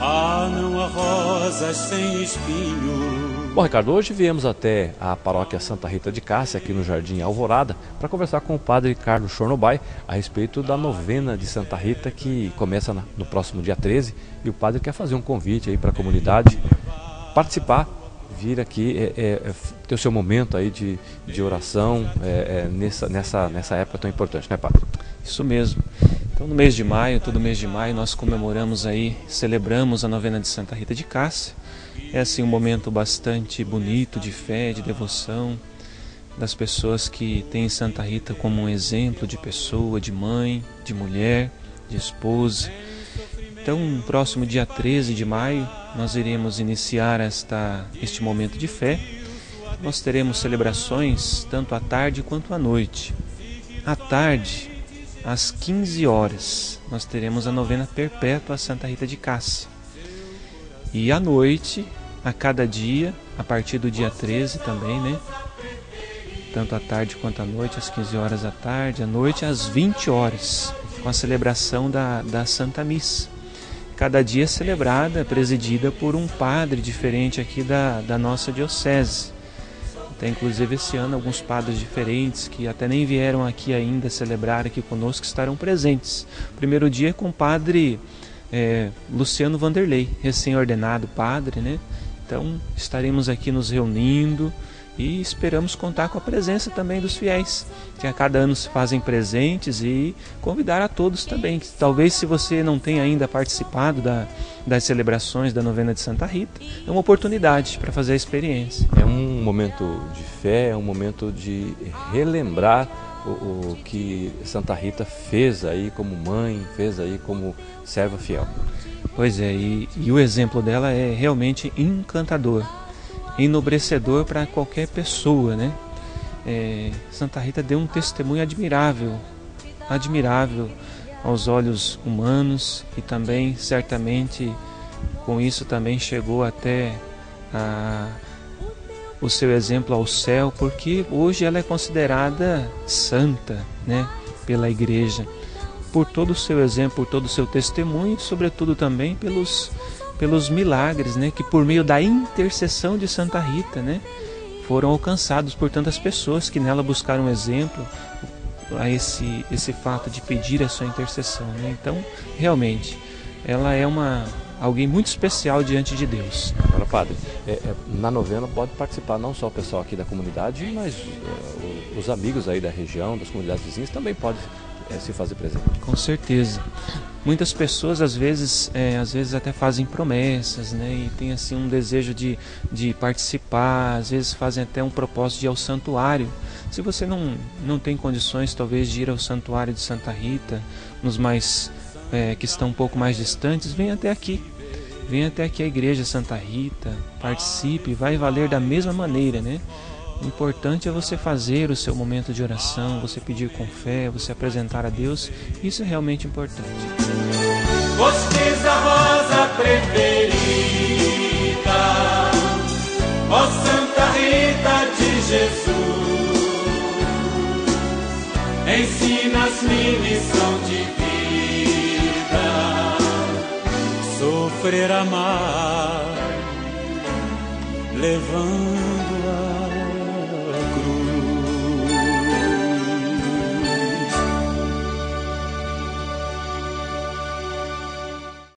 Ah, não há rosas sem espinho. Bom, Ricardo, hoje viemos até a paróquia Santa Rita de Cássia, aqui no Jardim Alvorada, para conversar com o padre Carlos Chornobai a respeito da novena de Santa Rita que começa no próximo dia 13 e o padre quer fazer um convite aí para a comunidade participar, vir aqui, é, é, é, ter o seu momento aí de, de oração é, é, nessa, nessa, nessa época tão importante, né, padre? Isso mesmo. Então, no mês de maio, todo mês de maio, nós comemoramos aí, celebramos a novena de Santa Rita de Cássia. É assim um momento bastante bonito de fé, de devoção das pessoas que têm Santa Rita como um exemplo de pessoa, de mãe, de mulher, de esposa. Então, próximo dia 13 de maio, nós iremos iniciar esta, este momento de fé. Nós teremos celebrações tanto à tarde quanto à noite. À tarde, às 15 horas, nós teremos a novena perpétua Santa Rita de Cássia. E à noite, a cada dia, a partir do dia 13 também, né? Tanto à tarde quanto à noite, às 15 horas da tarde, à noite às 20 horas, com a celebração da, da Santa Missa. Cada dia é celebrada, presidida por um padre diferente aqui da, da nossa diocese. Até inclusive esse ano alguns padres diferentes que até nem vieram aqui ainda celebrar aqui conosco estarão presentes. Primeiro dia é com o padre é, Luciano Vanderlei, recém-ordenado padre, né? Então estaremos aqui nos reunindo e esperamos contar com a presença também dos fiéis, que a cada ano se fazem presentes e convidar a todos também. Talvez se você não tenha ainda participado da, das celebrações da novena de Santa Rita, é uma oportunidade para fazer a experiência. É um momento de fé, é um momento de relembrar o, o que Santa Rita fez aí como mãe, fez aí como serva fiel. Pois é, e, e o exemplo dela é realmente encantador enobrecedor para qualquer pessoa, né? É, Santa Rita deu um testemunho admirável, admirável aos olhos humanos e também certamente com isso também chegou até a, o seu exemplo ao céu, porque hoje ela é considerada santa, né, pela igreja, por todo o seu exemplo, por todo o seu testemunho, e sobretudo também pelos pelos milagres, né, que por meio da intercessão de Santa Rita, né, foram alcançados por tantas pessoas que nela buscaram exemplo a esse esse fato de pedir a sua intercessão, né? Então, realmente, ela é uma alguém muito especial diante de Deus. Agora, padre, é, é, na novena pode participar não só o pessoal aqui da comunidade, mas uh, os amigos aí da região, das comunidades vizinhas também podem é, se fazer presente. Com certeza. Muitas pessoas às vezes, é, às vezes até fazem promessas, né? E tem assim um desejo de, de participar, às vezes fazem até um propósito de ir ao santuário. Se você não, não tem condições talvez de ir ao santuário de Santa Rita, nos mais é, que estão um pouco mais distantes, vem até aqui. Vem até aqui a igreja Santa Rita, participe, vai valer da mesma maneira, né? O importante é você fazer o seu momento de oração, você pedir com fé, você apresentar a Deus. Isso é realmente importante. Você a rosa preferida, ó Santa Rita de Jesus, ensina-me lição de vida, sofrer amar, levando